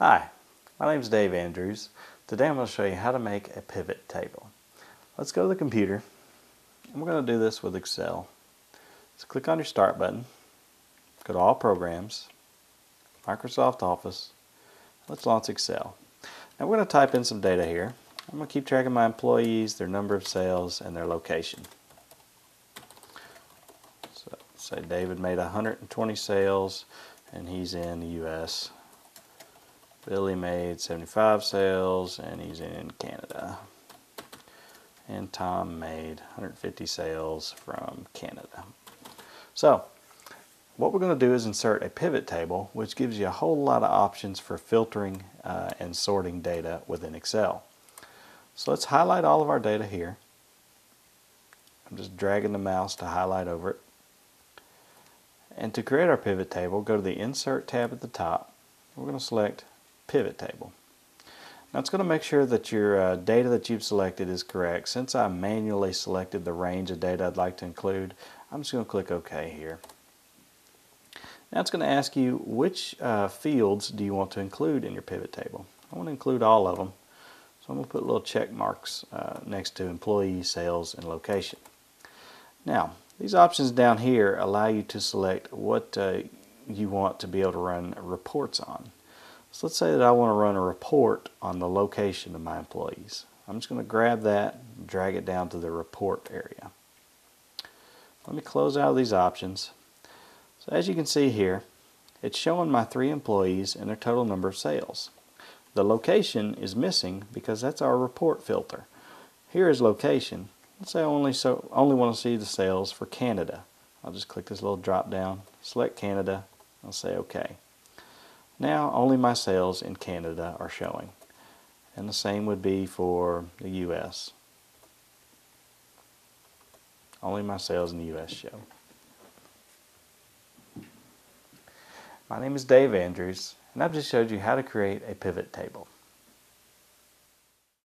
Hi, my name is Dave Andrews. Today I'm going to show you how to make a pivot table. Let's go to the computer. And we're going to do this with Excel. So click on your Start button. Go to All Programs, Microsoft Office. Let's launch Excel. Now we're going to type in some data here. I'm going to keep track of my employees, their number of sales, and their location. So say David made 120 sales and he's in the U.S. Billy made 75 sales and he's in Canada. And Tom made 150 sales from Canada. So, what we're going to do is insert a pivot table which gives you a whole lot of options for filtering uh, and sorting data within Excel. So let's highlight all of our data here. I'm just dragging the mouse to highlight over it. And to create our pivot table, go to the Insert tab at the top. We're going to select pivot table. Now it's going to make sure that your uh, data that you've selected is correct. Since I manually selected the range of data I'd like to include, I'm just going to click OK here. Now it's going to ask you which uh, fields do you want to include in your pivot table. I want to include all of them. So I'm going to put little check marks uh, next to employee, sales, and location. Now, these options down here allow you to select what uh, you want to be able to run reports on. So let's say that I want to run a report on the location of my employees. I'm just going to grab that, drag it down to the report area. Let me close out of these options. So as you can see here, it's showing my three employees and their total number of sales. The location is missing because that's our report filter. Here is location. Let's say I only, so, only want to see the sales for Canada. I'll just click this little drop down, select Canada, I'll say OK. Now only my sales in Canada are showing. And the same would be for the US. Only my sales in the US show. My name is Dave Andrews and I've just showed you how to create a pivot table.